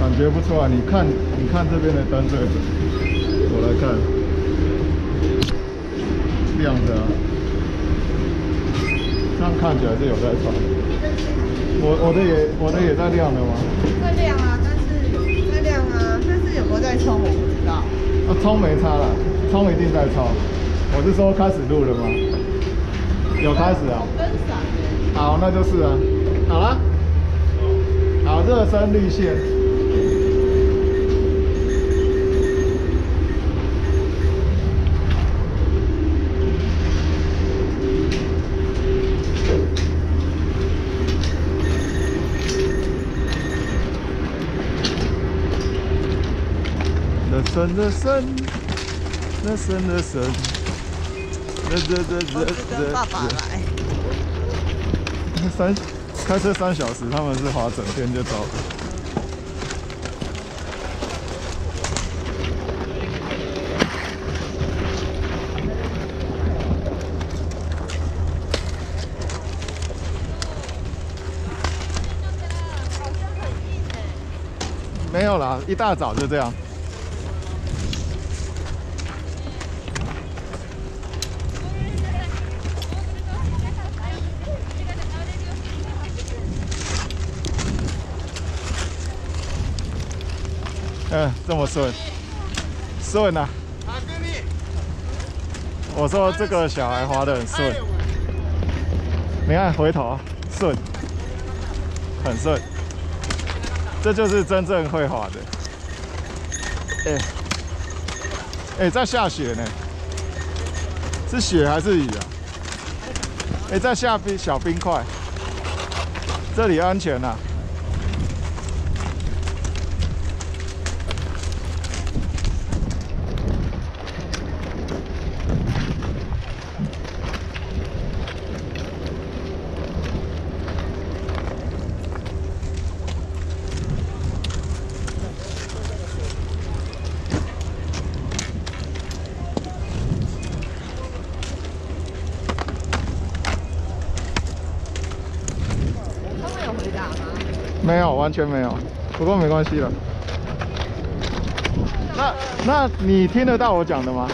感觉不出来。你看，你看这边的灯最准。我来看，亮的啊，这样看起来是有在穿。我我的也我的也在亮的吗？在亮啊，但是在亮啊，但是有没有在充我不知道。啊，充没差了，充一定在充。我是说开始录了吗？有开始啊。分散的。好，那就是啊。好了。好，热身绿线。热身，热身，热身，热身，热热热热热热。爸爸来。三开车三小时，他们是滑整天就走了。没有啦，一大早就这样。嗯，这么顺，顺啊！我说这个小孩滑得很顺，你看回头顺，很顺，这就是真正会滑的。哎，哎，在下雪呢，是雪还是雨啊？哎，在下冰小冰块，这里安全啊。没有，完全没有。不过没关系了。那那你听得到我讲的吗？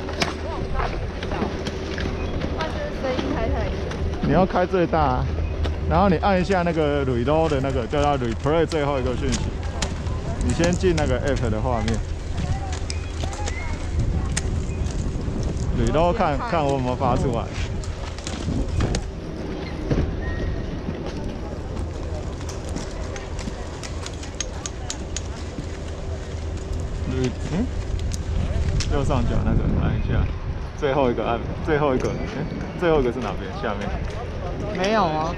声音开太你要开最大，然后你按一下那个 reload 的那个叫它 replay 最后一个讯息。你先进那个 app 的画面，reload 看看我有没有发出来。嗯，右上角那个按一下，最后一个按，最后一个，哎，最后一个是哪边？下面？没有啊。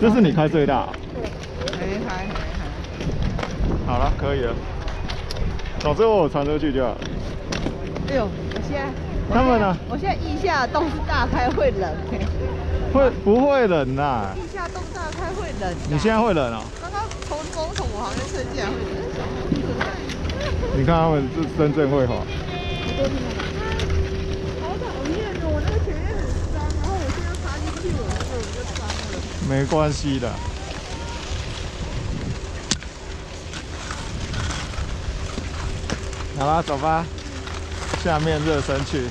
这是你开最大。没开，没开。好了，可以了。总之我传出去就好。哎呦，我现在。他们呢？我现在腋下洞是大开会冷。会不会冷呐？腋下洞大开会冷。你现在会冷哦？刚刚从风从我好像吹进来会冷。你看他们是深圳会滑。好讨厌哦！我那个前面很脏，然后我现在插进去，我那个我就脏了。没关系的。好啦，走吧，下面热身去。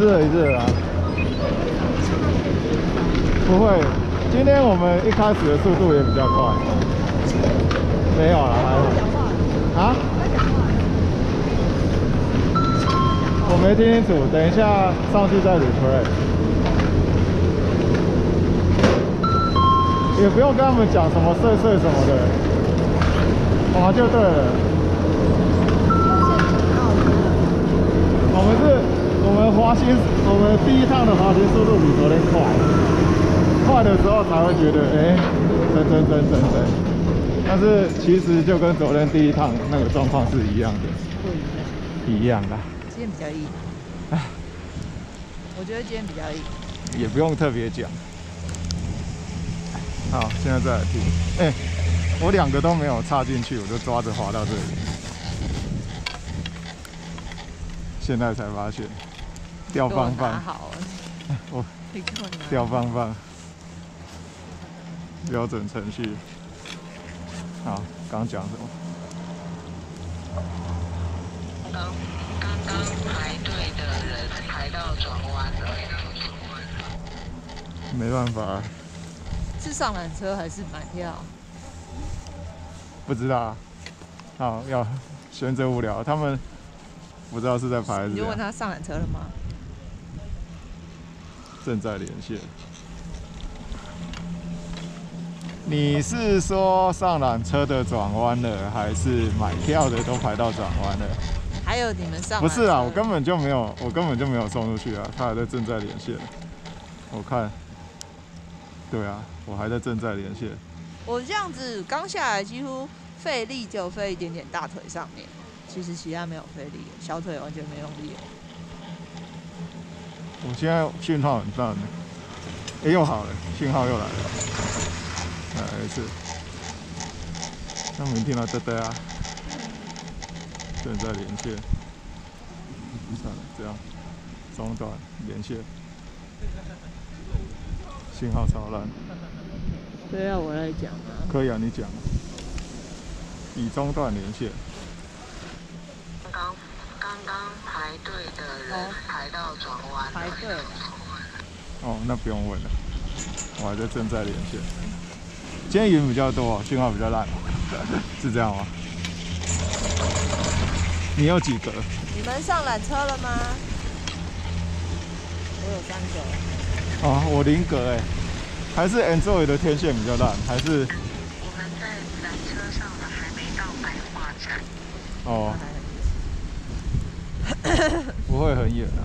热一热啊。不会，今天我们一开始的速度也比较快。没有了，还好。啊？我没听清楚，等一下上去再 replay。也不用跟他们讲什么碎碎什么的，滑就对了。我们是，我们滑行，我们第一趟的滑行速度比昨天快，快的时候才会觉得，哎、真真真真真。但是其实就跟昨天第一趟那个状况是一样的，不一样，一样的，今天比较硬。我觉得今天比较硬。也不用特别讲。好，现在再来听。哎、我两个都没有插进去，我就抓着滑到这里。现在才发现，掉棒棒 拿，好，我掉棒棒，标准程序。好，刚刚讲什么？刚刚刚排队的人排到转弯了，没办法，是上缆车还是买票？不知道啊。好，要选择无聊，他们不知道是在排你就问他上缆车了吗？正在连线。你是说上缆车的转弯了，还是买票的都排到转弯了？还有你们上不是啊，我根本就没有，我根本就没有送出去啊，他还在正在连线。我看，对啊，我还在正在连线。我这样子刚下来，几乎费力就费一点点大腿上面，其实其他没有费力，小腿完全没用力。我现在讯号很淡，哎、又好了，信号又来了，来一次。那我们听到嘚嘚啊，正在连线，算了，这样中断连线，信号超烂，对啊，我来讲啊。可以啊，你讲，已中断连线，刚刚刚排队的人排到转弯了，排队，哦，那不用问了，我还在正在连线。今天云比较多，信号比较烂，是这样吗？你有几格？你们上缆车了吗？我有三个。哦，我零格哎，还是 Android 的天线比较烂，还是我们在缆车上了，还没到白花站。哦，不会很远啊。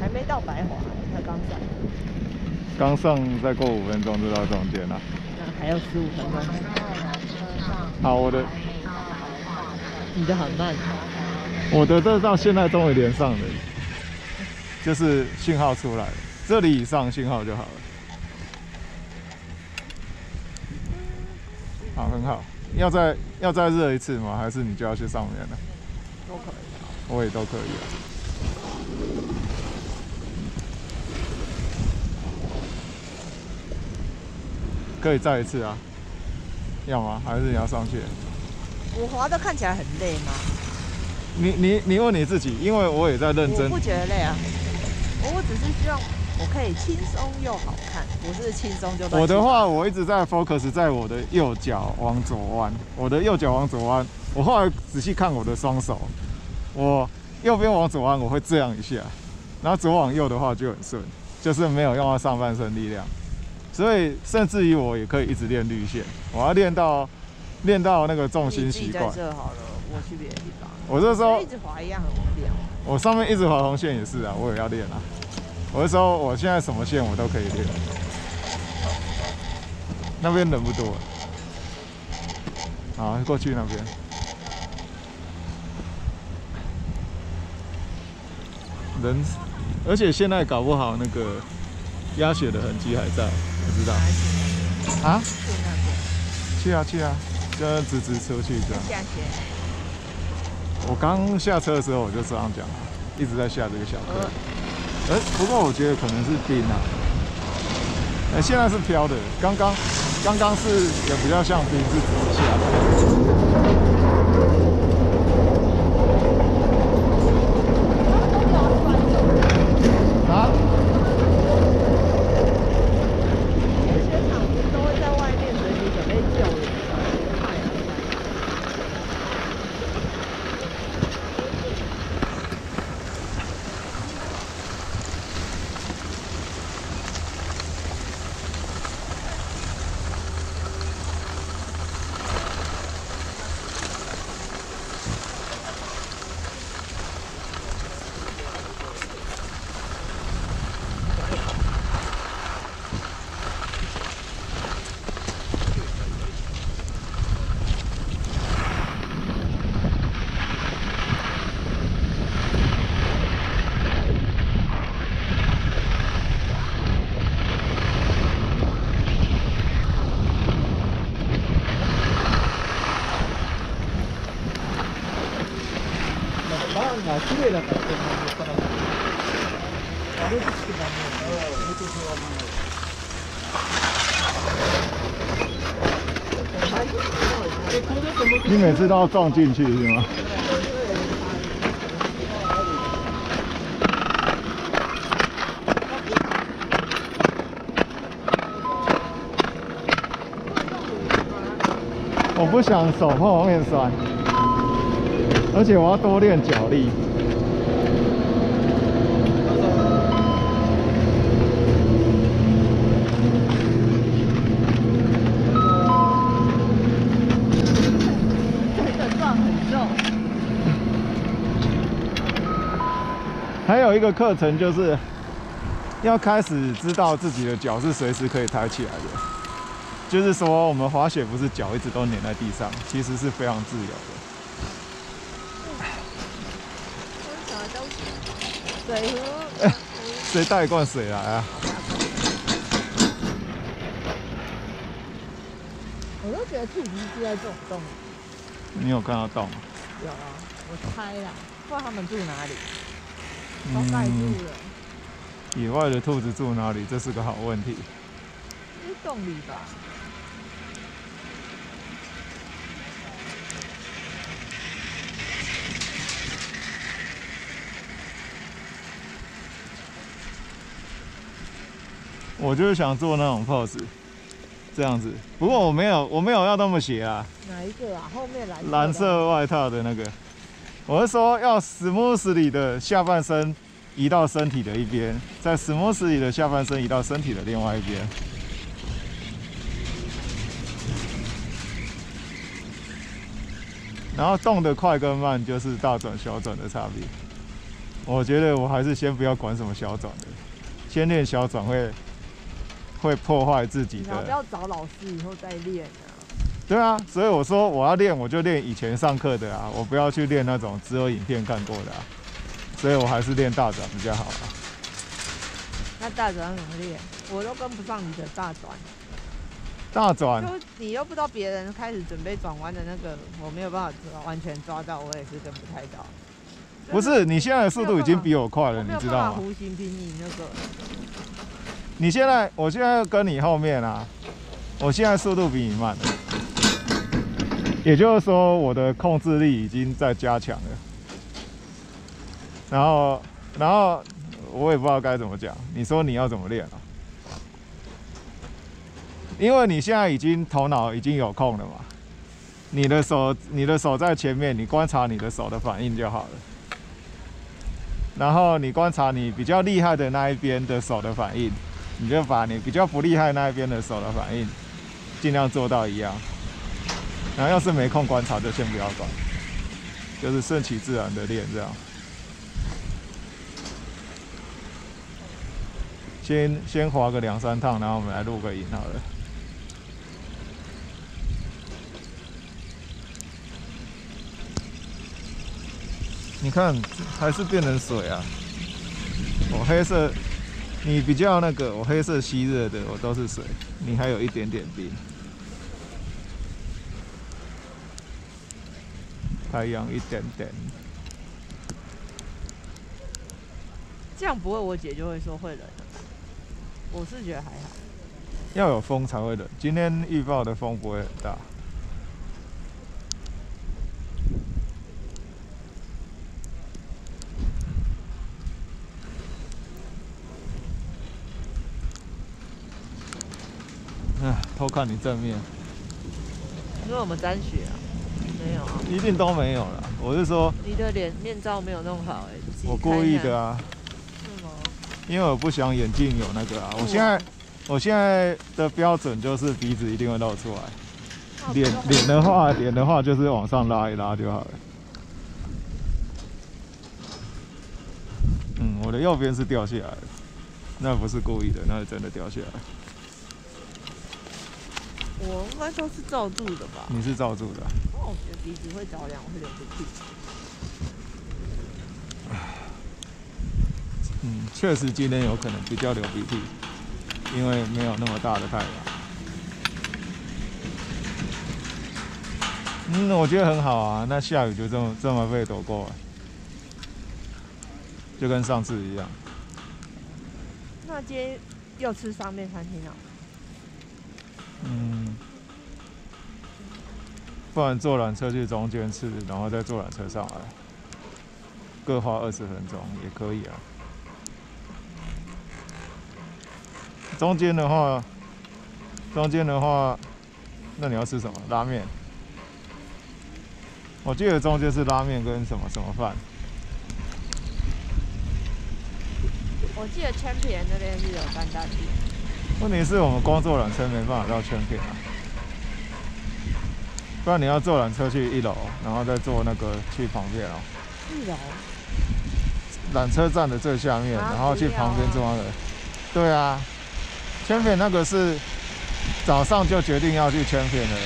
还没到白华，才刚上，刚上再过五分钟就到中间了。那还要十五分钟。好，我的你的很慢，我的这到现在终于连上了，就是信号出来了，这里以上信号就好了。好，很好。要再要再热一次吗？还是你就要去上面了？都可以。我也都可以啊。可以再一次啊？要吗？还是你要上去？我滑的看起来很累吗？你你你问你自己，因为我也在认真我不。觉得累啊，我只是希望我可以轻松又好看。我是轻松就我的话，我一直在 focus 在我的右脚往左弯，我的右脚往左弯。我后来仔细看我的双手，我右边往左弯，我会这样一下，然后左往右的话就很顺，就是没有用到上半身力量。所以甚至于我也可以一直练绿线，我要练到练到那个重心习惯。这好了，我去别的地方。我这时候一直滑一样很无聊。我上面一直滑红线也是啊，我也要练啊。我是说，我现在什么线我都可以练。那边人不多，好，过去那边。人，而且现在搞不好那个鸭血的痕迹还在，不知道啊？去那边去啊去啊，就直直出去这样。下雪。我刚下车的时候我就这样讲，一直在下这个小课。呃，哎、不过我觉得可能是冰啊。哎、现在是飘的，刚刚刚刚是也比较像冰，是直下的。每次都要撞进去是吗？我不想手后面摔，而且我要多练脚力。一个课程就是要开始知道自己的脚是随时可以抬起来的，就是说我们滑雪不是脚一直都粘在地上，其实是非常自由的。水壶，谁带一罐水来啊？我都觉得自己是住在这种洞里。你有看到洞吗？有啊，我猜啦，不知道他们住哪里，都盖住了，野外的兔子住哪里？这是个好问题。是洞里吧？我就是想做那种 pose，这样子。不过我没有，我没有要那么斜啊，哪一个啊？后面蓝蓝色外套的那个。我是说要 smoothly 的下半身移到身体的一边，再 smoothly 的下半身移到身体的另外一边。然后动的快跟慢就是大转小转的差别。我觉得我还是先不要管什么小转的，先练小转会会破坏自己的不。要找老师以后再练？对啊，所以我说我要练，我就练以前上课的啊，我不要去练那种只有影片看过的啊。所以我还是练大转比较好啊。那大转怎么练？我都跟不上你的大转，大转就你又不知道别人开始准备转弯的那个，我没有办法抓完全抓到，我也是跟不太到。不是你现在的速度已经比我快了，你知道吗？弧形比你那个，你现在，我现在跟你后面啊，我现在速度比你慢，也就是说我的控制力已经在加强了。然后，然后我也不知道该怎么讲，你说你要怎么练啊？因为你现在已经头脑已经有空了嘛，你的手你的手在前面，你观察你的手的反应就好了。然后你观察你比较厉害的那一边的手的反应，你就把你比较不厉害那一边的手的反应尽量做到一样。然后要是没空观察，就先不要管，就是顺其自然的练这样。先先滑个两三趟，然后我们来录个影好了。你看，还是变成水啊！我黑色，你比较那个，我黑色吸热的，我都是水，你还有一点点冰。太阳一点点，这样不会，我姐就会说会冷。我是觉得还好，要有风才会冷。今天预报的风不会很大。啊，偷看你正面，因为我们沾雪啊，没有啊，一定都没有了。我是说，你的脸面罩没有弄好哎、我故意的，啊，是吗？因为我不想眼镜有那个啊。我现在，我现在的标准就是鼻子一定会露出来。脸脸的话，脸的话就是往上拉一拉就好了。嗯，我的右边是掉下来的，那不是故意的，那是真的掉下来。我应该都是罩住的吧？你是罩住的我觉得鼻子会着凉，我会流鼻涕。嗯，确实今天有可能比较流鼻涕，因为没有那么大的太阳。嗯，我觉得很好啊。那下雨就这么这么被躲过来。就跟上次一样。那今天又吃上面餐厅了。嗯，不然坐缆车去中间吃，然后再坐缆车上来，各花二十分钟也可以啊。中间的话，中间的话，那你要吃什么？拉面。我记得中间是拉面跟什么什么饭。我记得 Champion 那边是有担担店。问题是我们光坐缆车没办法到圈片啊，不然你要坐缆车去一楼，然后再坐那个去旁边哦。一楼。缆车站的最下面，啊然后去旁边啊坐那个。对啊，圈片那个是早上就决定要去圈片的。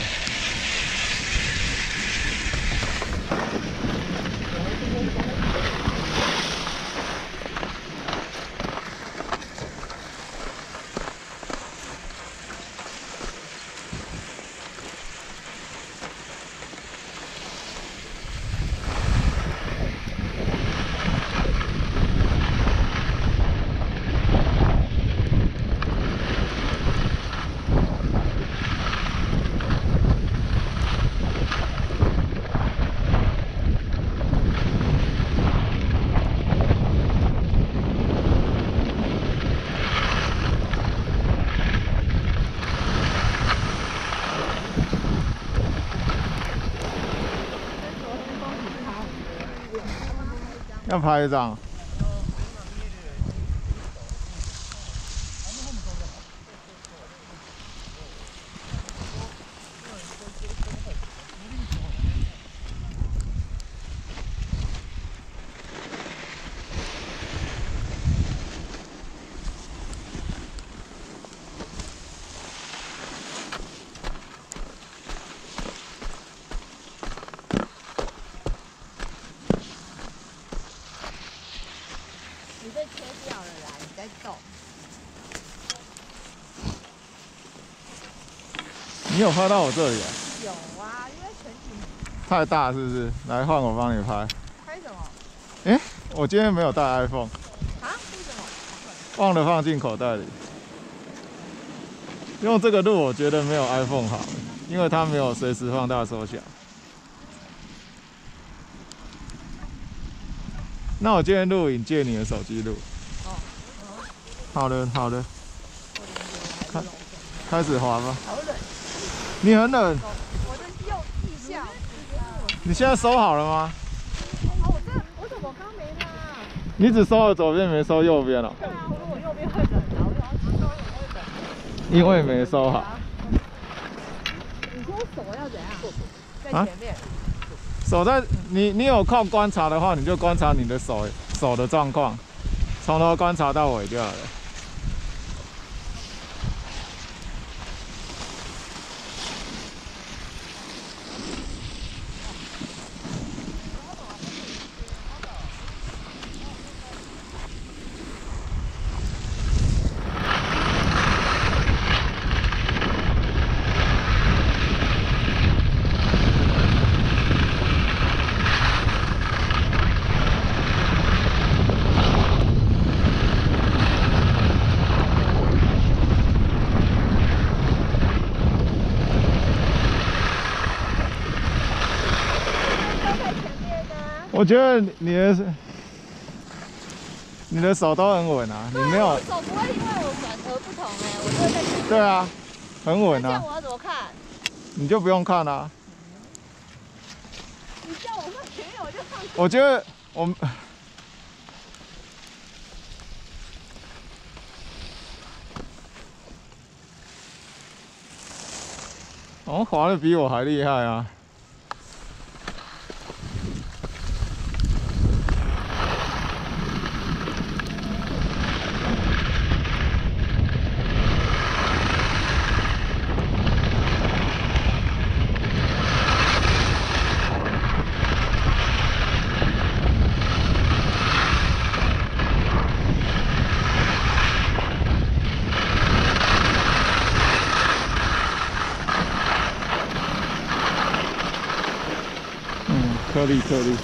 要拍一张。你被切掉了啦，你在动。你有拍到我这里啊？有啊，因为全景太大是不是？来换我帮你拍。拍什么？我今天没有带 iPhone，啊？为什么？忘了放进口袋里。用这个录，我觉得没有 iPhone 好，因为它没有随时放大缩小。那我今天录影借你的手机录。哦。好的，好的，开开始滑吧。你很冷，我的右腋下。你现在收好了吗？哦，我这我怎么刚没拿？你只收了左边，没收右边了、对啊，我说我右边会冷，然后我想要知道会冷。因为没收好。你说手要怎样？在啊前面。手在你你有空观察的话，你就观察你的手手的状况，从头观察到尾就好了。我觉得你的你的手都很稳啊，你没有我手不会因为我转折不同哎、我就会在。对啊，很稳啊，那这样我要怎么看？你就不用看啦、你叫我放前面我就放。我觉得我们哦，滑的比我还厉害啊！嗯，颗粒颗粒。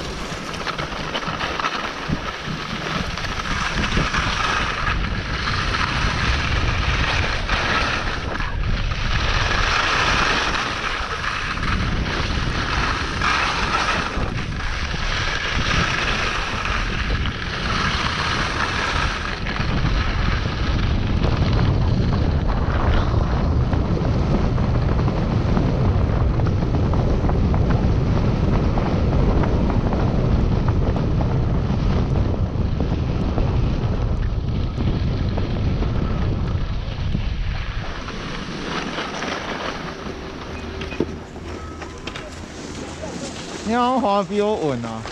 你好像滑得比我稳啊，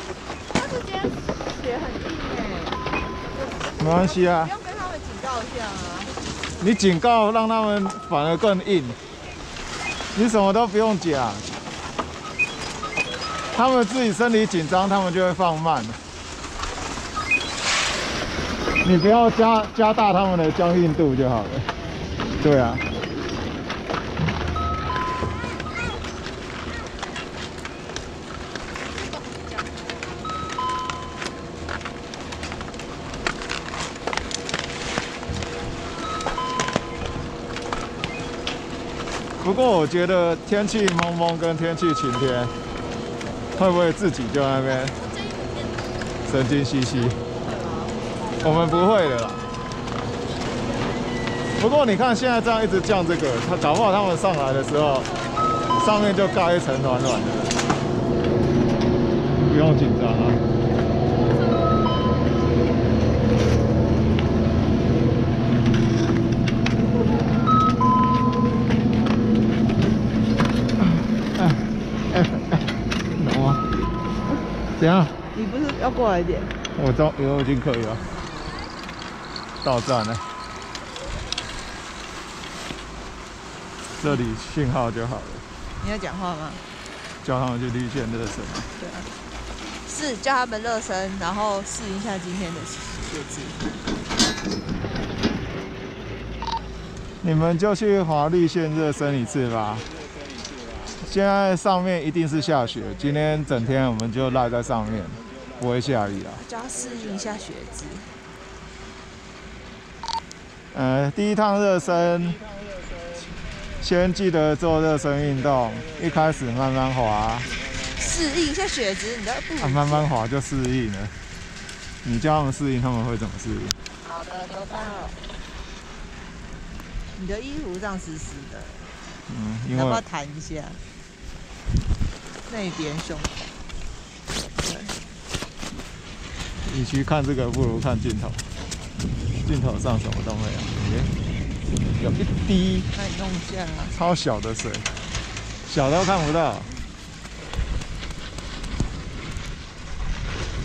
他是今天血很硬哎，没关系啊不，用跟他们警告一下啊。你警告让他们反而更硬，你什么都不用讲，他们自己身体紧张，他们就会放慢。你不要加加大他们的僵硬度就好了。对啊。我觉得天气蒙蒙跟天气晴天，会不会自己就在那边神经兮兮？我们不会的啦。不过你看现在这样一直降这个，他搞不好他们上来的时候，上面就盖一层暖暖的，不用紧张啊。要过来一点？我到我已经可以了，到站了，这里信号就好了，你要讲话吗？叫他们去绿线热身。对啊，是叫他们热身，然后试一下今天的血脂。你们就去滑绿线热身一次吧。现在上面一定是下雪，今天整天我们就赖在上面，不会下雨啦。就要适应一下血脂。呃，第一趟热身，先记得做热身运动，一开始慢慢滑，适应一下血脂，你的不啊，慢慢滑就适应了。你叫他们适应，他们会怎么适应？好的，收到。你的衣服这样湿湿的，嗯，你要不要因为弹一下？那边胸口。对，与其看这个，不如看镜头。镜头上什么都没有，耶有一滴那你弄一下啊。超小的水，小到看不到，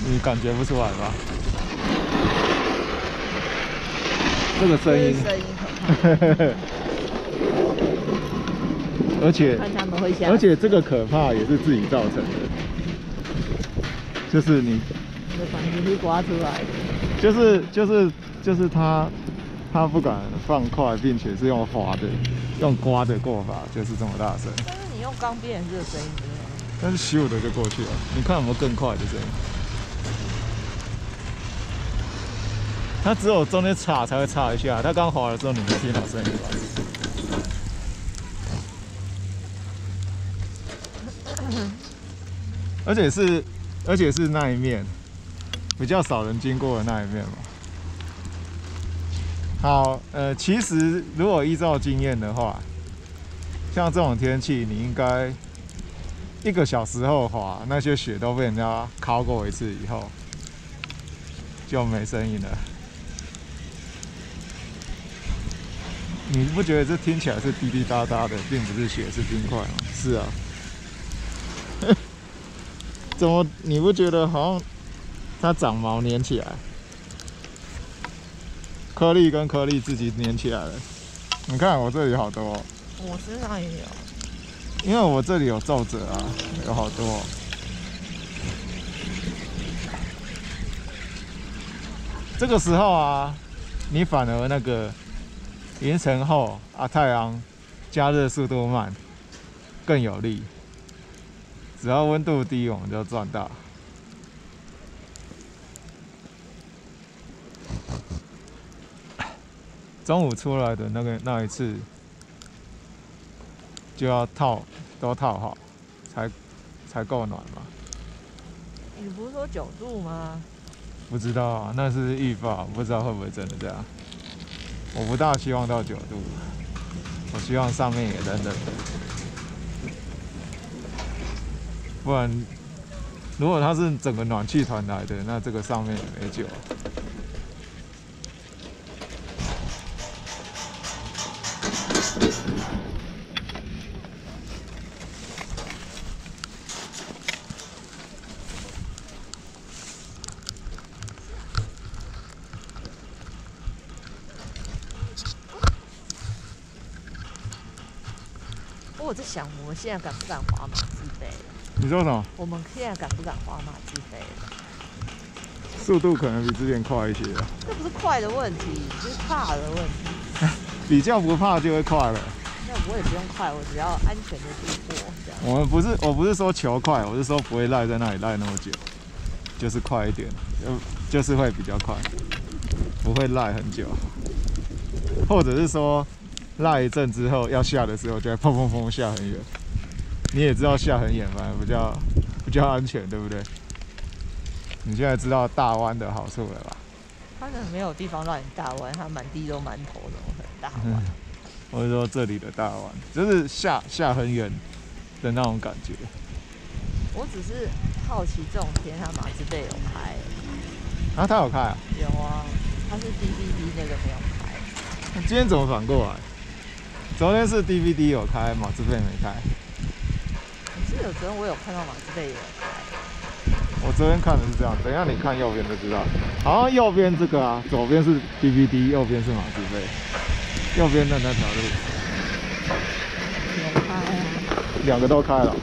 你感觉不出来吧？这个声音，声音很怕，而且他们会。而且这个可怕也是自己造成的，就是你你的房子是刮出来的。就是就是就是他他不敢放快，并且是用滑的、用刮的过法，就是这么大声。但是你用钢边也是有声音的。但是咻的就过去了，你看有没有更快的声音？它只有中间插才会插一下，它刚滑的时候你没听到声音吧？而且是而且是那一面比较少人经过的那一面嘛。好，呃，其实如果依照经验的话，像这种天气，你应该一个小时后滑，那些雪都被人家烤过一次以后，就没声音了。你不觉得这听起来是滴滴答答的，并不是雪，是冰块吗？是啊。怎么你不觉得好像它长毛粘起来？颗粒跟颗粒自己粘起来了。你看我这里好多哦、我身上也有。因为我这里有皱褶啊，有好多。这个时候啊，你反而那个凌晨后啊，太阳加热速度慢，更有利。只要温度低，我们就赚大。中午出来的那个那一次，就要套都套好，才才够暖嘛。你不是说九度吗？不知道啊，那是预报，不知道会不会真的这样。我不大希望到九度，我希望上面也冷冷的，不然如果它是整个暖气团来的，那这个上面也没救。我在想，我们现在敢不敢滑马自飞？你说什么？我们现在敢不敢滑马自飞？速度可能比之前快一些了，这不是快的问题，是怕的问题。比较不怕就会快了。那我也不用快，我只要安全的度过这样。我们不是，我不是说求快，我是说不会赖在那里赖那么久，就是快一点，就就是会比较快，不会赖很久，或者是说赖一阵之后要下的时候，就会砰砰砰下很远。你也知道下很远，反而比较比较安全，对不对？你现在知道大弯的好处了吧？它可能没有地方让你大弯，它满地都馒头，怎么可能大弯？嗯，我是说这里的大弯，就是下下很远的那种感觉。我只是好奇这种天，它马自贝有开，啊，他有开啊？有啊，它是 DVD 那个没有开。那今天怎么反过来？昨天是 DVD 有开，马自费没开。昨天我有看到马自贝耶，我昨天看的是这样，等一下你看右边就知道。好像右边这个啊，左边是 DVD，右边是马自费。右边的那条路，开了。两个都开了。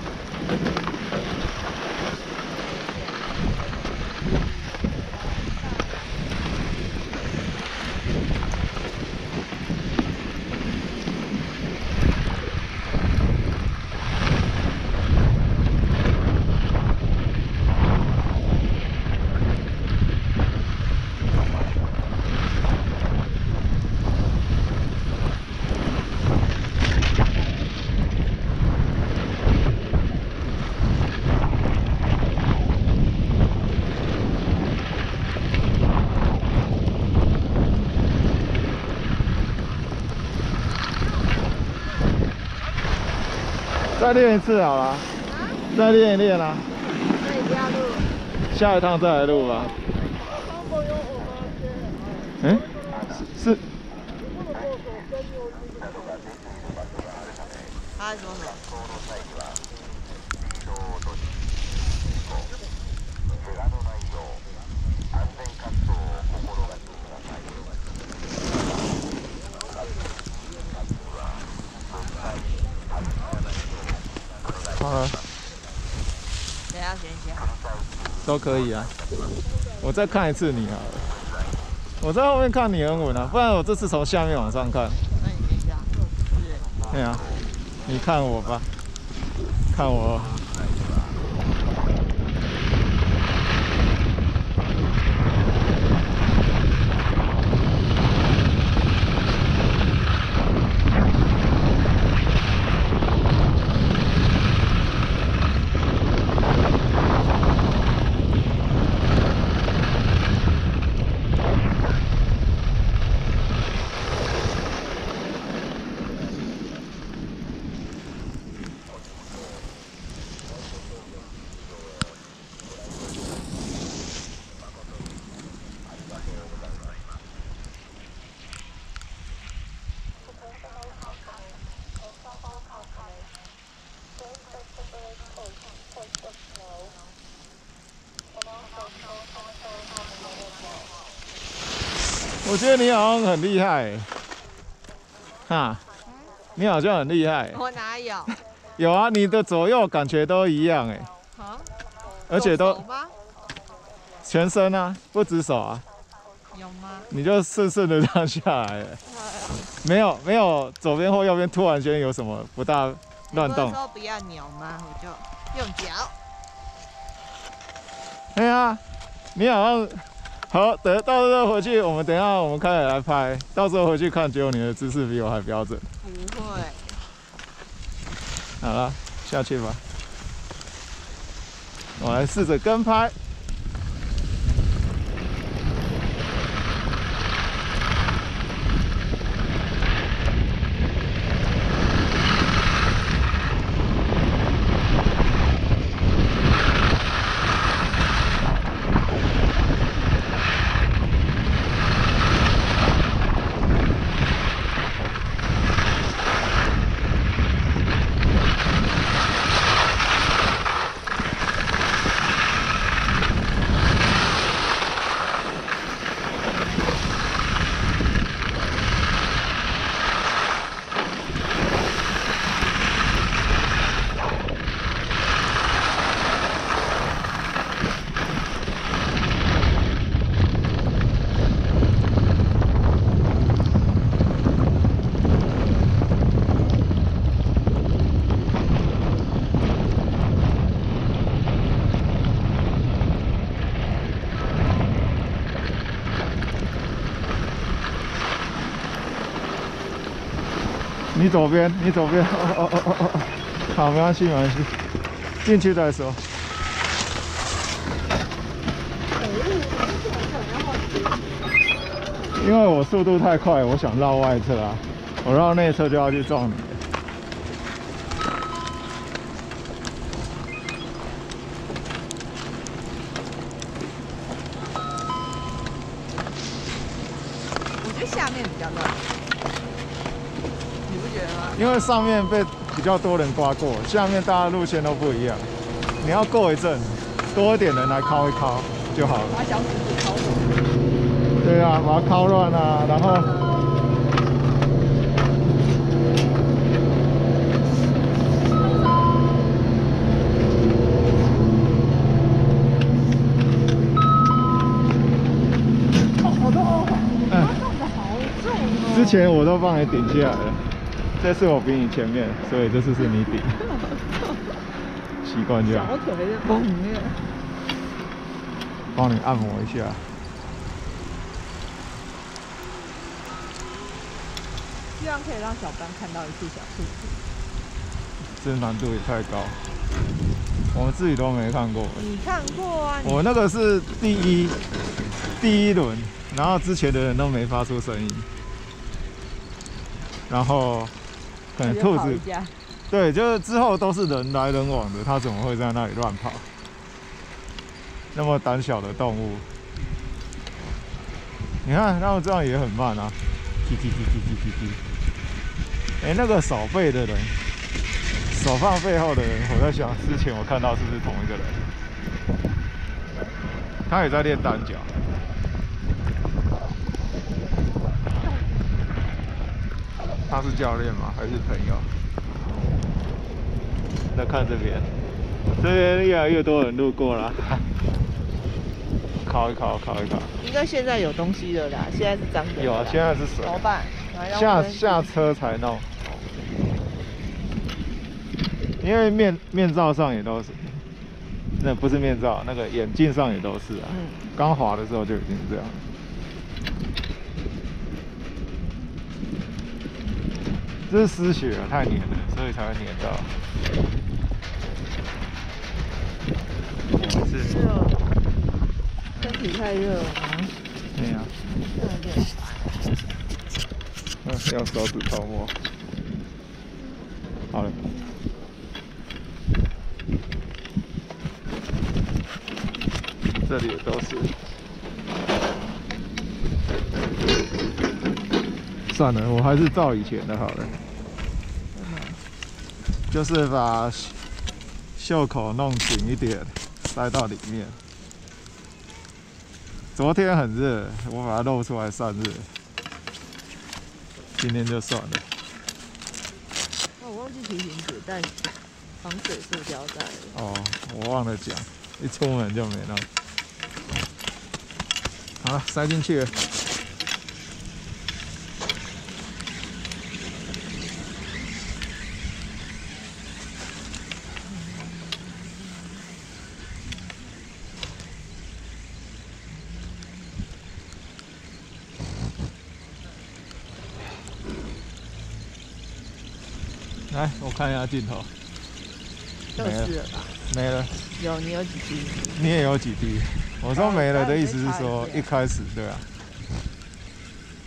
再练一次好了，再练一练啦。那你不要录。下一趟再来录吧。嗯，是是他在说什么？好了，等一下选写好。都可以啊。我再看一次你好了。我在后面看你很稳啊，不然我这次从下面往上看。那你等一下。对啊，你看我吧，看我。觉得你好像很厉害欸，哈，你好像很厉害欸。我哪有？有啊，你的左右感觉都一样哎，啊？而且都有吗？全身啊，不止手啊，有吗？你就顺顺的这样下来了，没有没有左边或右边突然间有什么不大乱动。说不要扭吗？我就用脚。对啊，你好像好，等到时候回去，我们等一下我们开始来拍，到时候回去看，结果你的姿势比我还标准。不会。好了，下去吧。我来试着跟拍。你左边，你左边。好，没关系，没关系。进去再说。因为我速度太快，我想绕外侧啊，我绕内侧就要去撞你。因为上面被比较多人刮过，下面大家路线都不一样，你要过一阵，多一点人来敲一敲就好了。把敲走。对啊，把它敲乱啊，然后。嗯之前我都帮你顶下来了，这次我比你前面，所以这次是你顶，习惯就好。小腿的崩裂。帮你按摩一下。希望可以让小班看到一次小兔子。这难度也太高，我们自己都没看过。你看过啊？我那个是第一第一轮，然后之前的人都没发出声音，然后可能兔子对，就是之后都是人来人往的，它怎么会在那里乱跑？那么胆小的动物，你看他们这样也很慢啊，踢踢踢踢踢踢踢。哎，那个手背的人，手放背后的人，我在想之前我看到是不是同一个人？他也在练单脚。他是教练吗？还是朋友？再看这边，这边越来越多人路过了，烤一烤，烤一烤。应该现在有东西了啦，现在是脏的。有啊，现在是水怎，么办？来让下下车才弄。因为面面罩上也都是，那不是面罩，那个眼镜上也都是啊。嗯刚滑的时候就已经是这样这是失血啊，太黏了，所以才会黏到。是，热，身体太热了吗？对呀、有点烦。嗯，用手指头摸。好了。这里也都是。算了，我还是照以前的好了。就是把袖口弄紧一点，塞到里面。昨天很热，我把它露出来散热。今天就算了。哦，我忘记提醒纸带防水塑胶袋了。哦，我忘了讲，一出门就没弄。好了，塞进去了。来，我看一下镜头，就没了是了吧？没了。有，你有几滴？你也有几滴？我说没了的意思是说一开始对啊，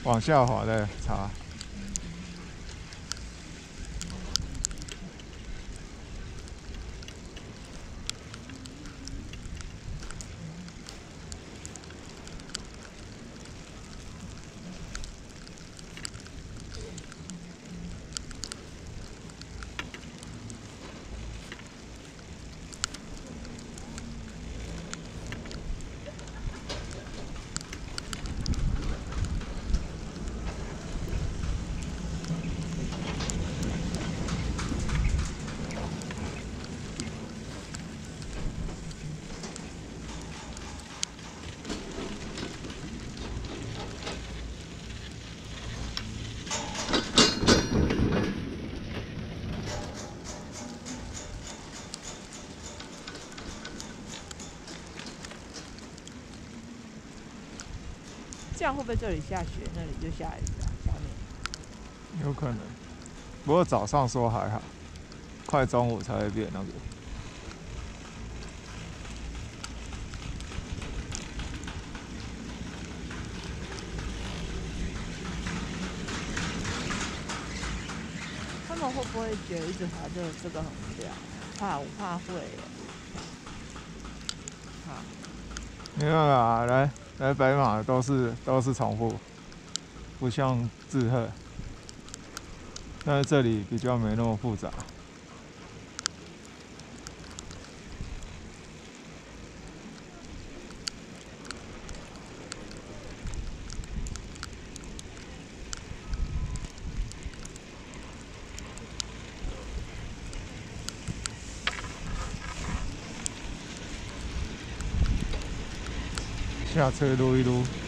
往下滑再擦。这样会不会这里下雪，那里就下雨啊？下面有可能。不过早上说还好，快中午才会变那个。他们会不会觉得一直滑这这个很无聊？怕我怕会没办法，来来白马都是都是重复，不像志贺，但是这里比较没那么复杂。下车撸一撸。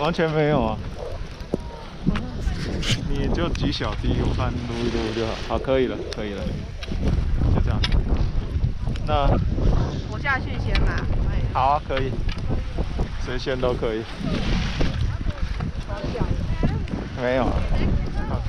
完全没有啊？你就举小滴，我看撸一撸就好。好，可以了，可以了，就这样。那我下去先吧。好啊，可以，谁先都可以。没有啊。好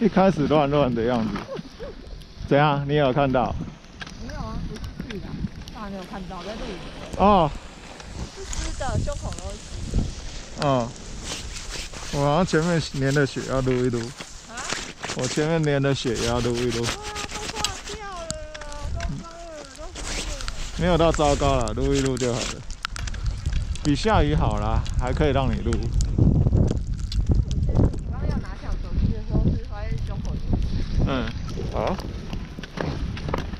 一开始乱乱的样子，怎样？你有看到？没有啊，不是的，当然没有看到，在这里哦，是湿的，胸口都是湿的。嗯，我好像前面粘的血要撸一撸，啊？我前面粘的血也要撸一撸，哇，都化掉了，都脏了，都湿了。没有到糟糕了，撸一撸就好了。比下雨好啦，还可以让你撸。刚刚要拿相手机的时候，是发现胸口有湿。嗯，好，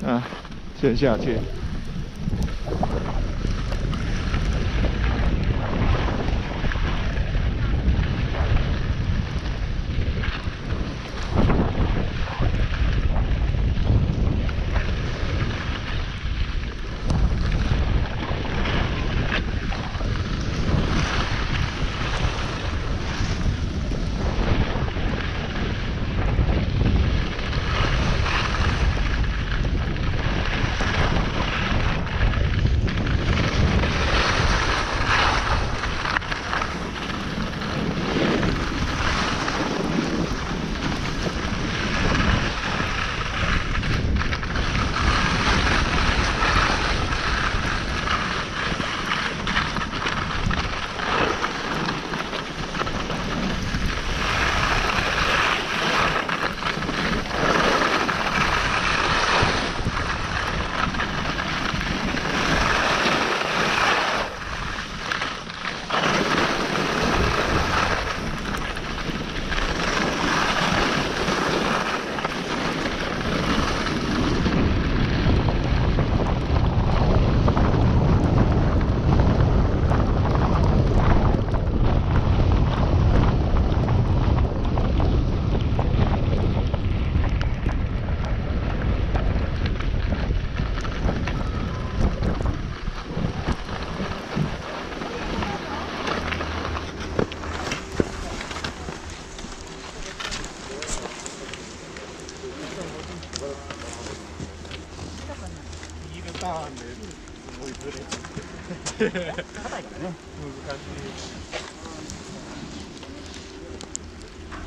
嗯，先下去。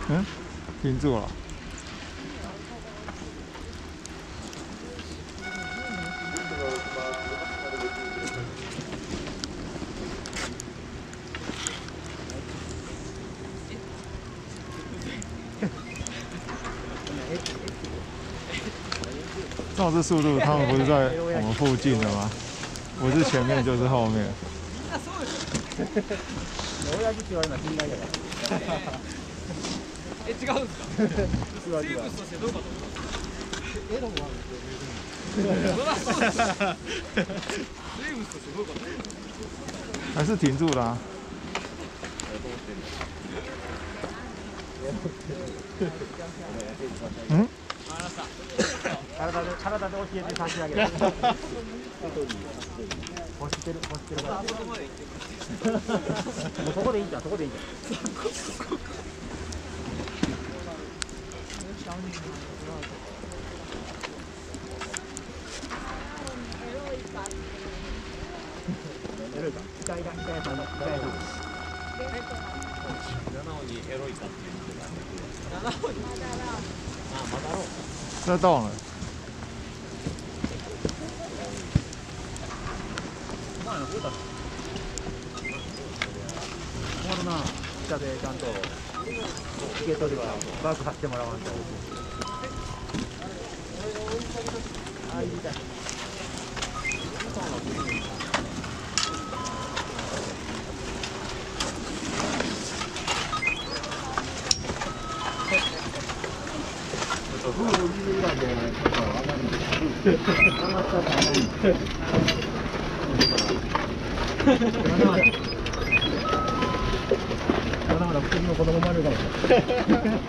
嗯，停住了。照这速度，他们不是在我们附近的吗？不是前面就是後面。親父って言われるのは信頼だからえ違うんですか違う違う生物としてどうかと思いエロもあますそりゃそうです生物としてどうかと思います还是停住了、啊。嗯？る体で体で教えて差し上げる もうここでいいんだここでいいんだエロいか痛い痛い痛痛い痛七尾にエロいかっていうのがあるんだけど七尾にまだろうまだまだ普通の子供もあるかもしれない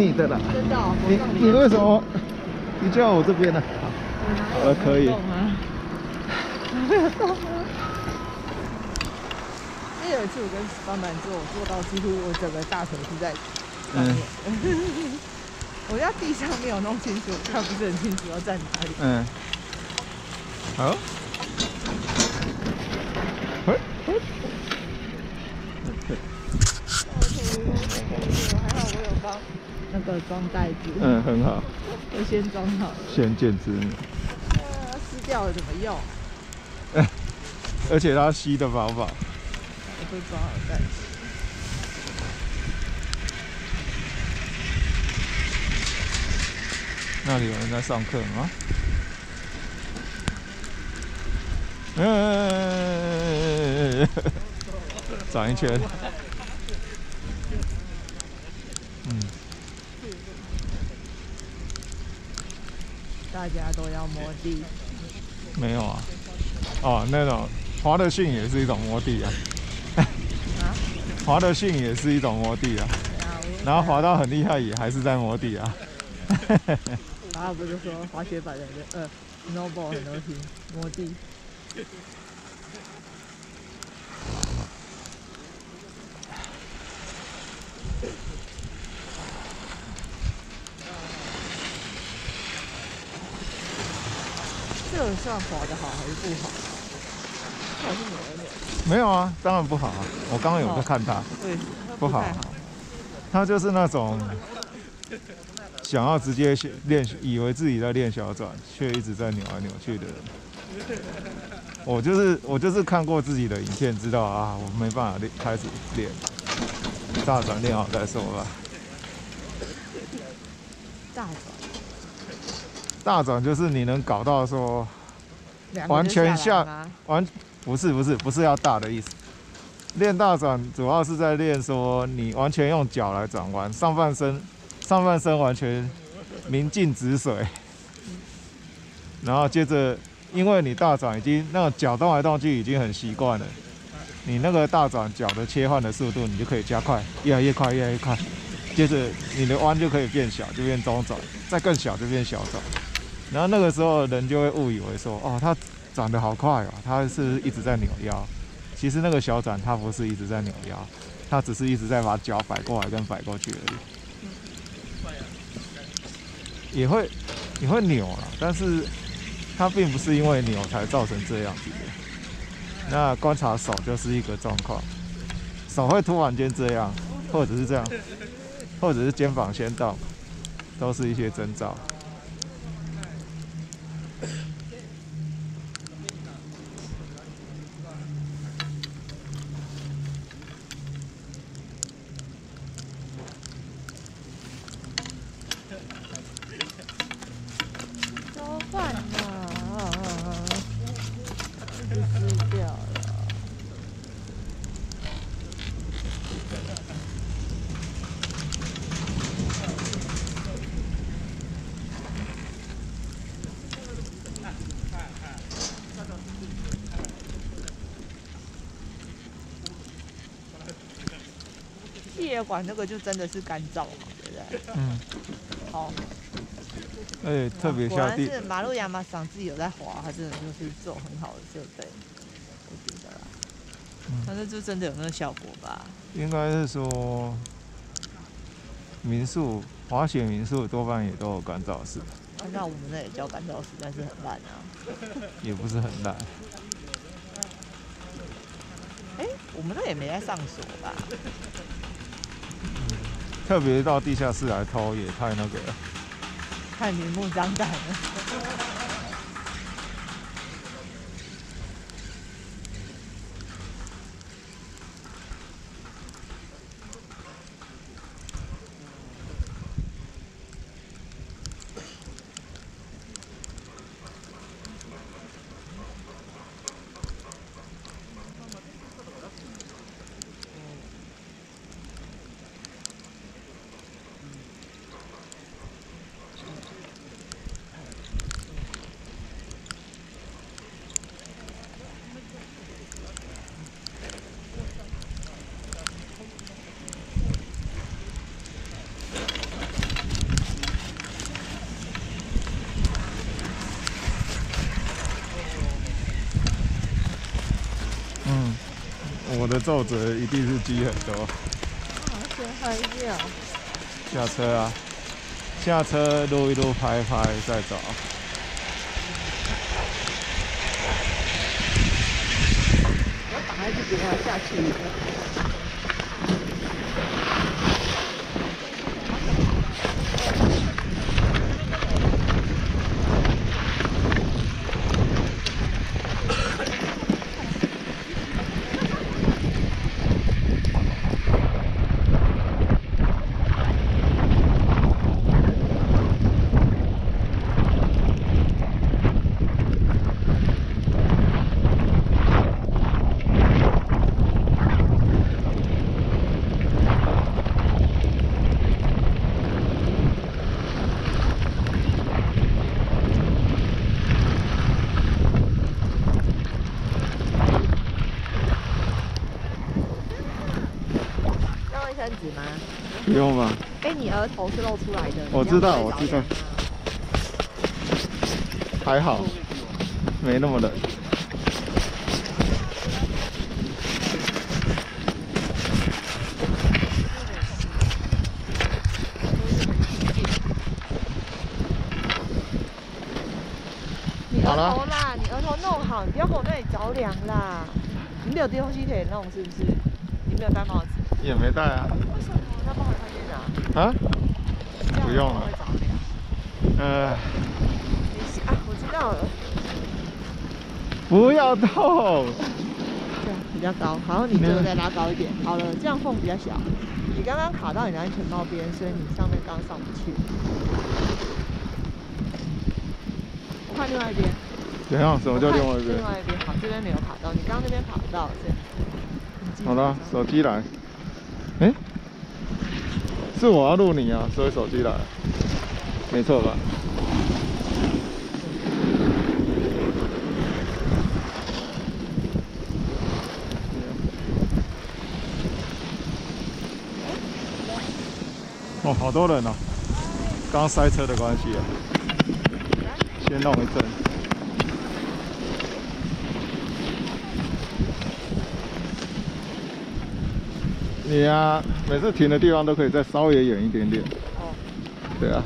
你的啦。真的、哦，你你为什么？你叫我这边呢、呃，可以。动吗？没有动吗？因为有一次我跟班班坐，我坐到几乎我整个大腿是在上面。我在地上没有弄清楚，看不是很清楚要站哪里。嗯。好。嘿嘿还好我有帮那个装袋子，嗯，很好，我先装好了。先见之明。呃，撕掉了怎么用？而且它吸的方法。我都装好袋子。那里有人在上课吗？嗯，转一圈。嗯，大家都要摸地，没有啊。哦，那种滑的性也是一种摸地啊。啊？滑的性也是一种摸地啊。然后滑到很厉害，也还是在摸地啊。然后不是说滑雪板的人呃，snowboard 很多题摸地。算滑的好还是不好？还是扭一扭？没有啊，当然不好啊。我刚刚有在看他，对，不好。他就是那种想要直接练，以为自己在练小转，却一直在扭来扭去的人。我就是我就是看过自己的影片，知道啊，我没办法练，开始练大转练好再说吧。大转，大转就是你能搞到说完全下下来吗？完不是不是不是要大的意思。练大转主要是在练说你完全用脚来转弯，上半身上半身完全明镜止水，然后接着因为你大转已经那个脚动来动去已经很习惯了，你那个大转脚的切换的速度你就可以加快，越来越快越来越快，接着你的弯就可以变小，就变中转，再更小就变小转，然后那个时候人就会误以为说哦他转的好快哦，他是一直在扭腰。其实那个小转它不是一直在扭腰，它只是一直在把脚摆过来跟摆过去而已。也会也会扭了，但是它并不是因为扭才造成这样子的。那观察手就是一个状况，手会突然间这样，或者是这样，或者是肩膀先动，都是一些征兆。交换呐，是不是湿掉了？气液管那个就真的是干燥嘛，对不对？嗯，好。而且特别果然下地，是马路亚马桑自己有在滑，他真的就是做很好的设备，我觉得啦。嗯但是就真的有那个效果吧？应该是说民宿滑雪民宿多半也都有干燥室，啊、那我们那也叫干燥室，但是很烂啊。也不是很烂。哎、我们那也没在上锁吧？特别到地下室来偷也太那个了。太明目张胆了。皱褶一定是积很多。先拍掉。下车啊，下车撸一撸拍一拍再走。我打开就给它下去。要卫生纸吗？不用吧？哎、你额头是露出来的。我知道我知道还好，没那么冷。你额好了头啦，你额头弄好，你不要跟我那里着凉啦。你没有东西可以弄是不是？你没有戴帽子？也没戴啊。为什么？那帮我快点拿。啊？用了。呃，你是啊，我知道了，不要动。对比较高。好，你这个再拉高一点。好了，这样缝比较小。你刚刚卡到你的安全帽边，所以你上面刚上不去。我换另外一边。怎样？什么叫另外一边另？外一边好，这边没有卡到，你刚刚那边卡不到，这样。你记得好了，手机来。是我要录你啊，所以手机来，没错吧？哦，好多人哦，刚塞车的关系啊，先弄一阵。你呀、每次停的地方都可以再稍微远一点点。哦，对啊，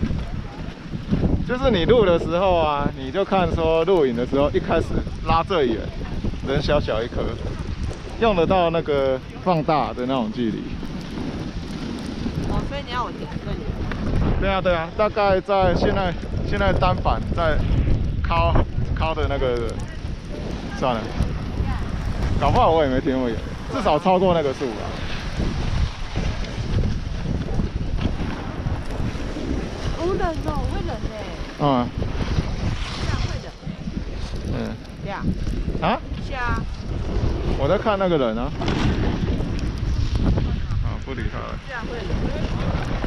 就是你录的时候啊，你就看说录影的时候，一开始拉最远，人小小一颗，用得到那个放大的那种距离。哦，所以你要我停更远。对啊，对啊，大概在现在现在单反在靠靠的那个，算了，搞不好我也没停那么远，至少超过那个数吧。好冷哦，会冷哎，嗯。嗯对呀，啊，是啊。我在看那个人啊。啊，不理他了。这样会冷。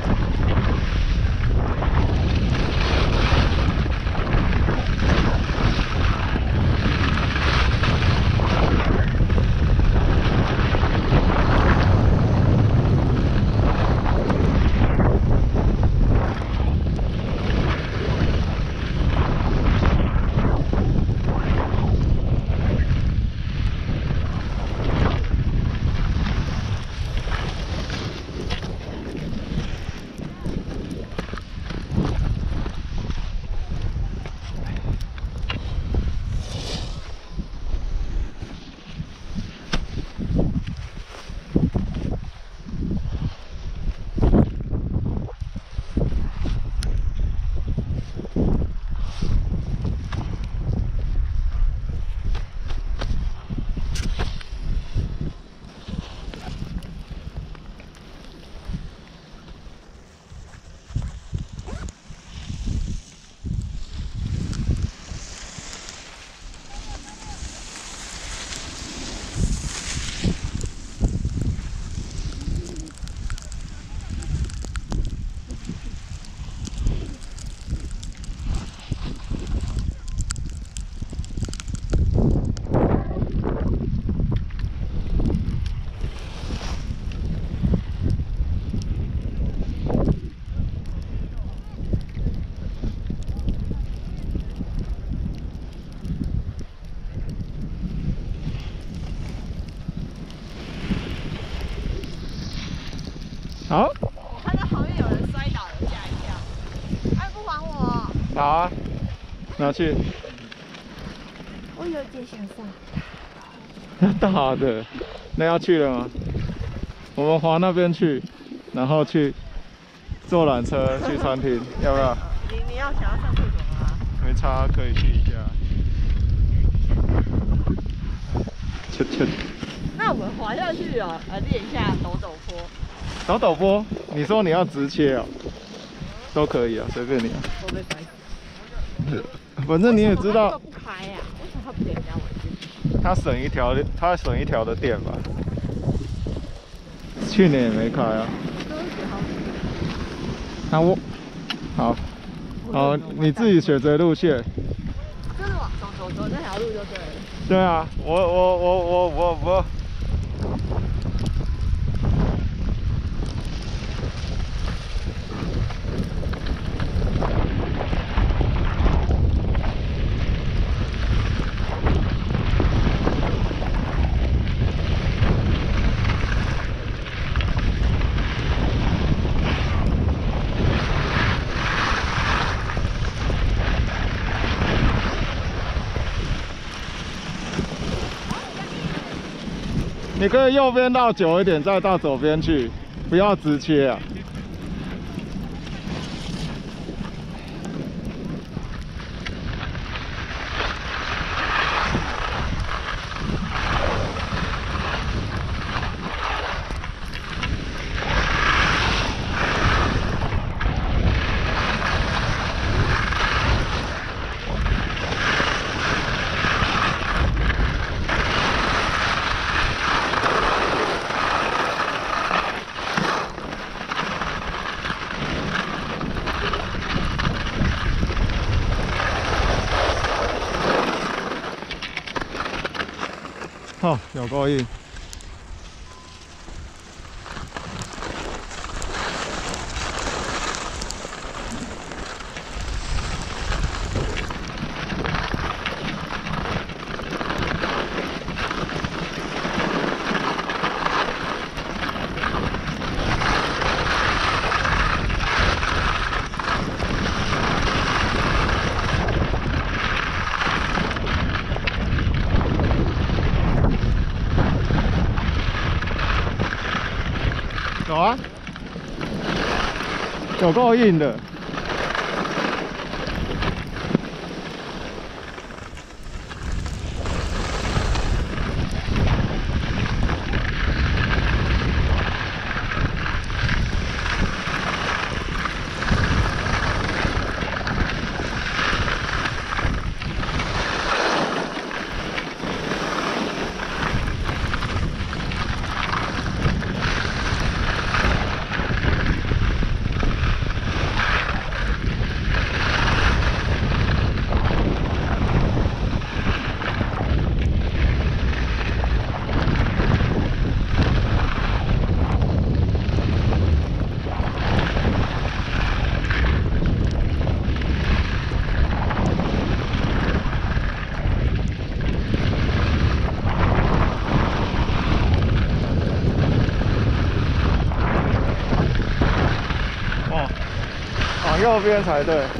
好，我看到旁边有人摔倒了，吓一跳。哎，不还我，好啊，拿去。我有点想上。大的，那要去了吗？我们滑那边去，然后去坐缆车去餐厅，要不要？你你要想要上厕所吗？没差，可以去一下。切切，那我们滑下去啊，呃，练一下抖抖坡。导导波，你说你要直切哦，都可以啊，随便你啊。反正你也知道，不开呀、为什么他不点人家尾去？他省一条，他省一条的电吧。去年也没开啊。那我，好，好，你自己选择路线。真的往走走走那条路就对了。对啊，我我我我我我，你可以右边绕久一点，再到左边去，不要直切啊。可以够硬。走啊！有够硬的。哦，往右边才对。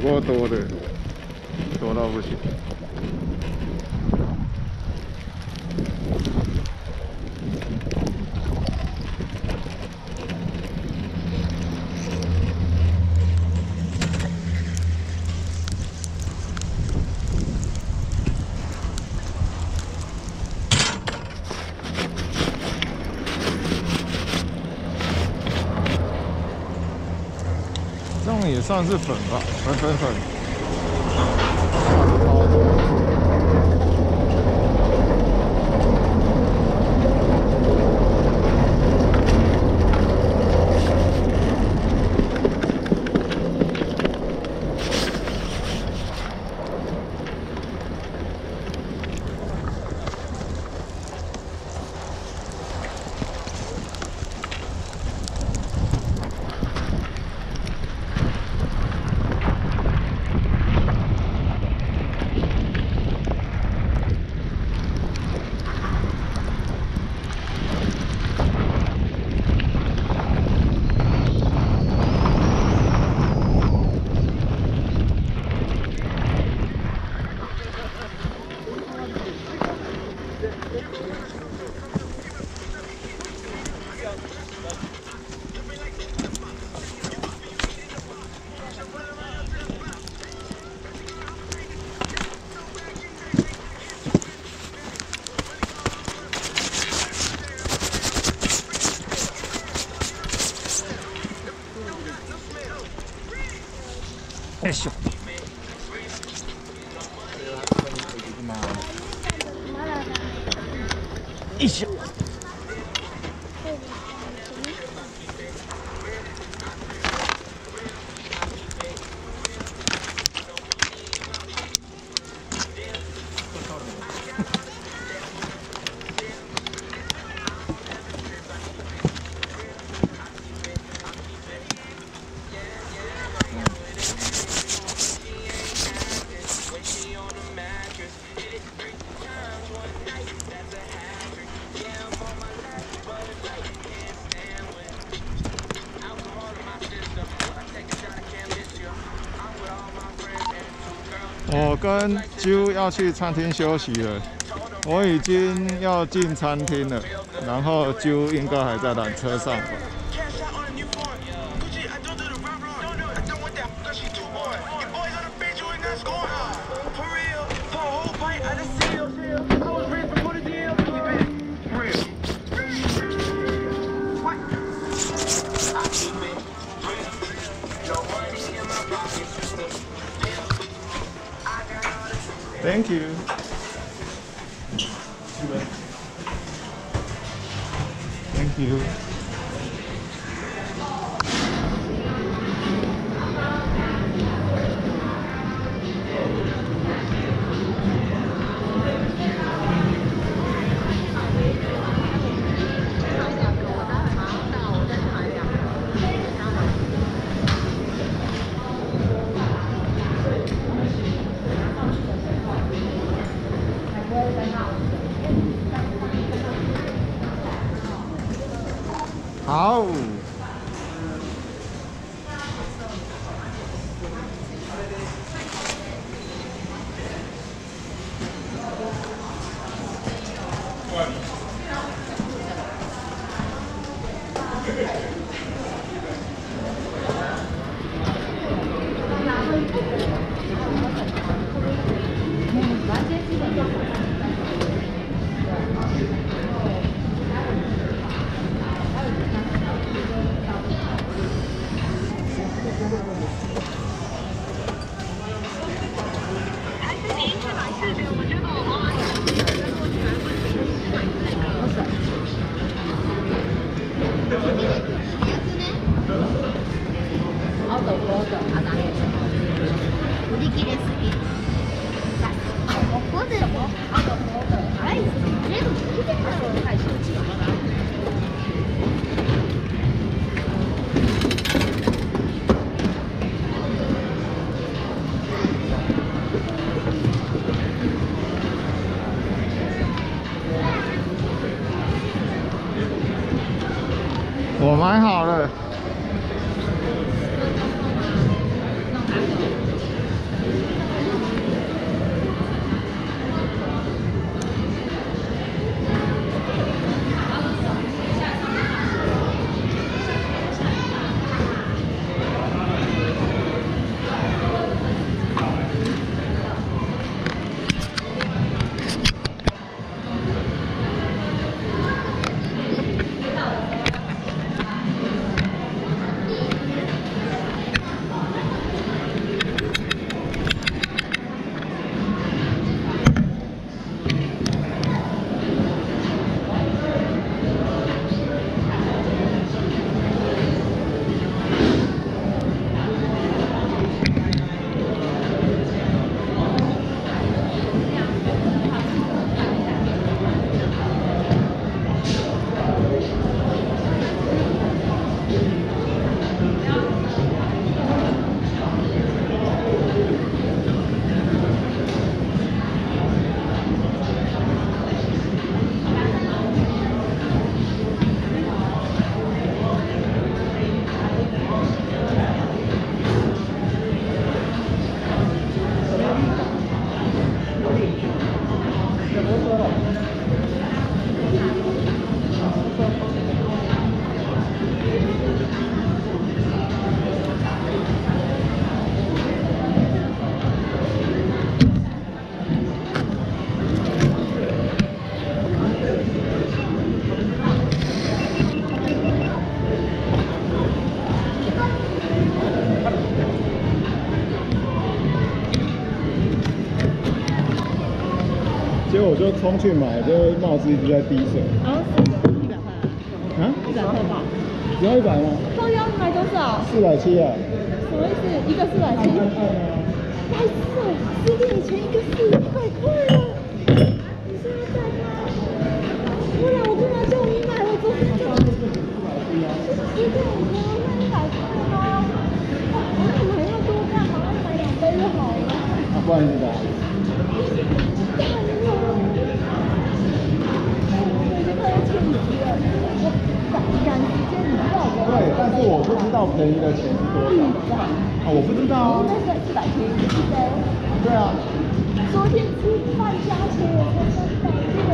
够多的，多到不行。算是粉吧粉粉粉。我跟啾要去餐厅休息了，我已经要进餐厅了，然后啾应该还在缆车上吧。Thank you. 冲去买，就帽子一直在滴水。然后四个一百块啊，啊？一百块吧。只要一百吗？高腰你买多少？四百七啊。什么意思？一个四百七？便宜的钱是多少。啊，我不知道啊。那是四百七，对不对？对啊。昨天吃饭加钱也才三百六，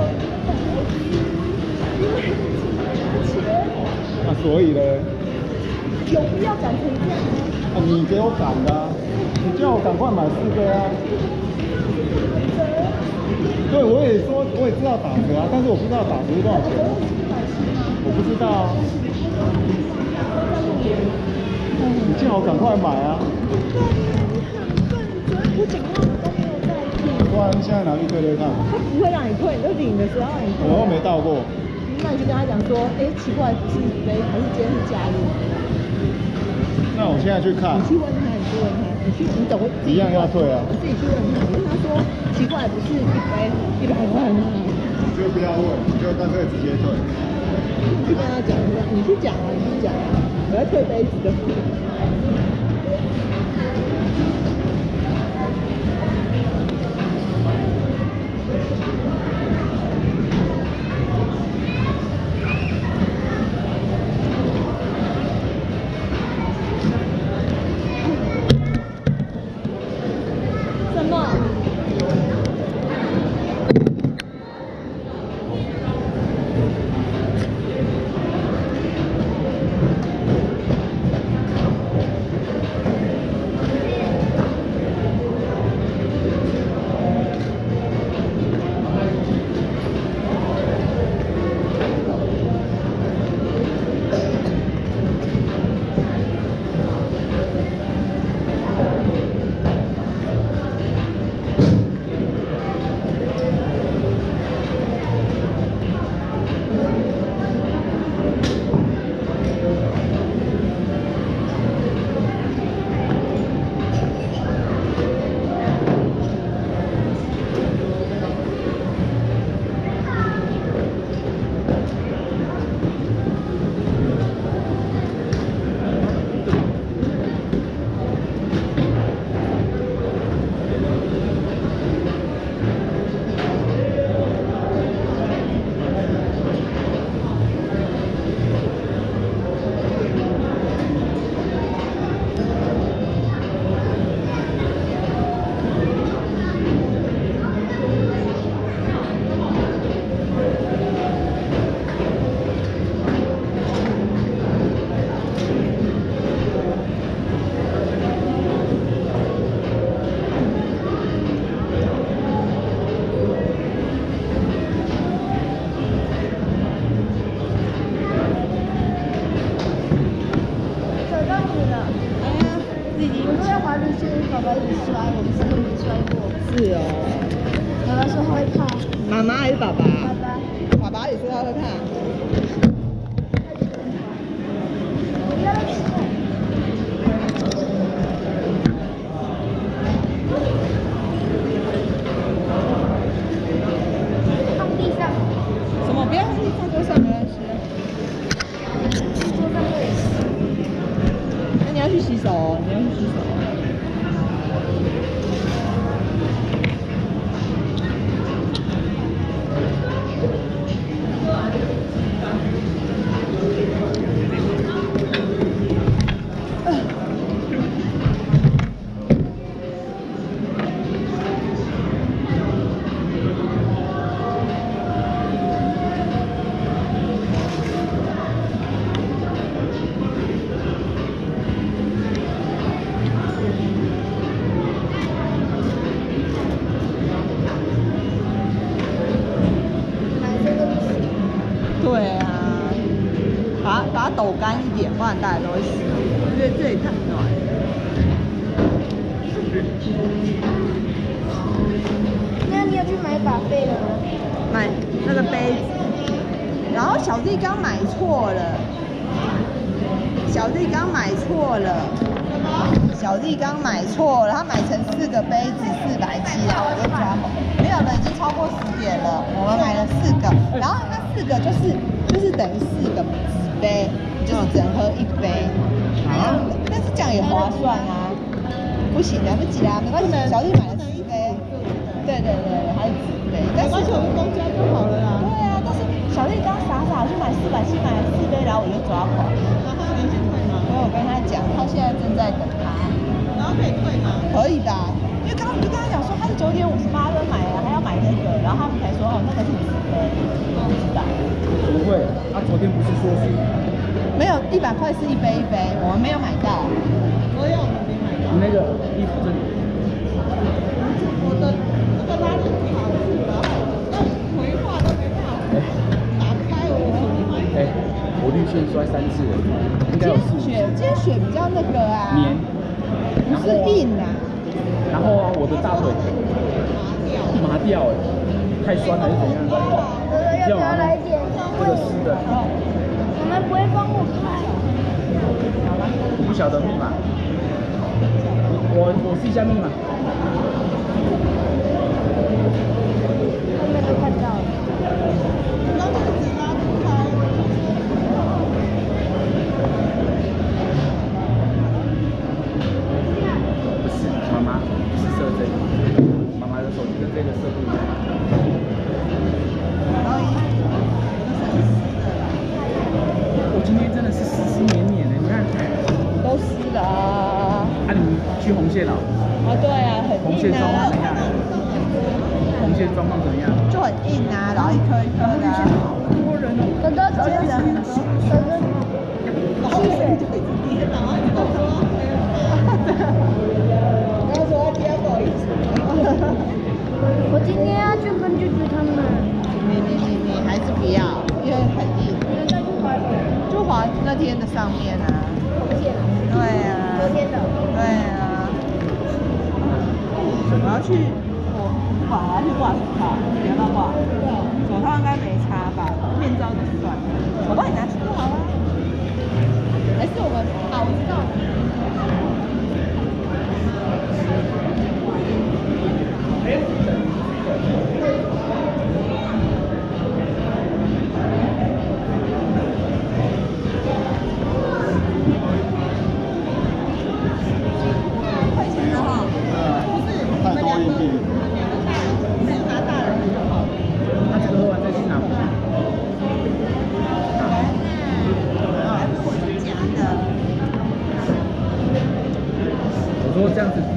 因为加钱，那所以呢？有必要赶成这样吗？啊，你给我赶的、啊，你叫我赶快买四杯啊。对，我也说，我也知道打折啊，但是我不知道打折多少钱。我不知道啊。你最好赶快买啊！不然现在拿去对对看。他不会让你退，你就领的时候让你退。我又没到过。那你就跟他讲说，哎，奇怪，不是杯，还是今天是假日？那我现在去看你，去问他，你去问他，你去，你等我一样要退啊。你自己去问他，你跟他说，奇怪，不是一杯一百块吗？你就不要问，你就干脆直接退。你去跟他讲一下，你去讲啊，你去讲啊，我要退杯子的。洗手哦，你要去洗手去红线了啊？对啊，很硬啊。红线状况怎样？就很硬啊，然后一颗一颗的。啊人？多真的。真的。好水，就在。我今天要去跟舅舅他们。你你你还是不要，因为很硬。就在。那天的上面啊。对啊。昨天的。对啊。怎么去，我不管了，去挂手套，你要不要挂？手套应该没擦吧？面罩就算了，手帮你拿去就好了。还是我们啊，我知道。 않습니까?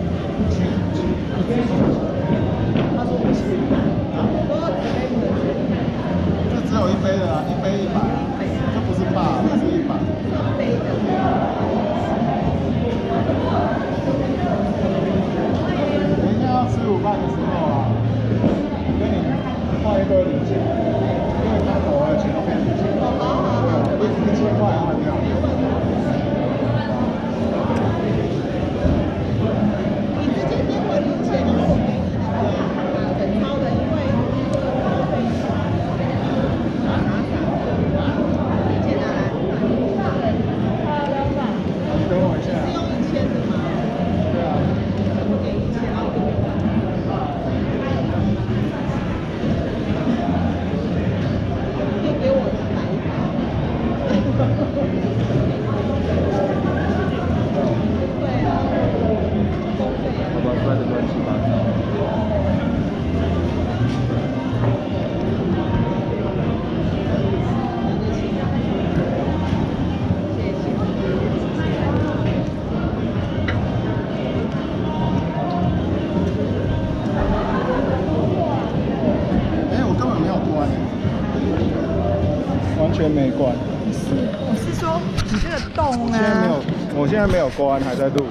国安还在录。